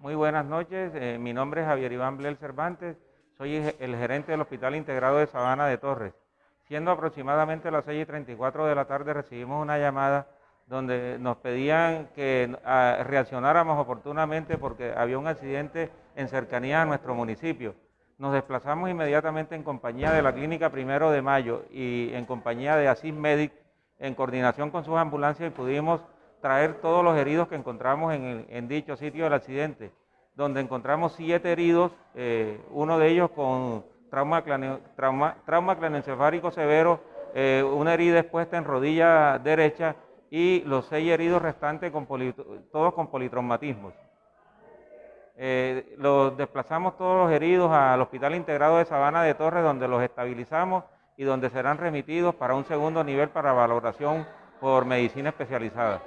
Muy buenas noches, eh, mi nombre es Javier Iván Blel Cervantes, soy el gerente del Hospital Integrado de Sabana de Torres. Siendo aproximadamente las 6 y 34 de la tarde recibimos una llamada donde nos pedían que ah, reaccionáramos oportunamente porque había un accidente en cercanía a nuestro municipio. Nos desplazamos inmediatamente en compañía de la Clínica Primero de Mayo y en compañía de Asis Medic en coordinación con sus ambulancias y pudimos traer todos los heridos que encontramos en, dicho sitio del accidente, donde encontramos siete heridos, eh, uno de ellos con trauma, craneoencefálico severo, eh, una herida expuesta en rodilla derecha y los seis heridos restantes con todos con politraumatismos. Eh, los desplazamos todos los heridos al Hospital Integrado de Sabana de Torres, donde los estabilizamos y donde serán remitidos para un segundo nivel para valoración por medicina especializada.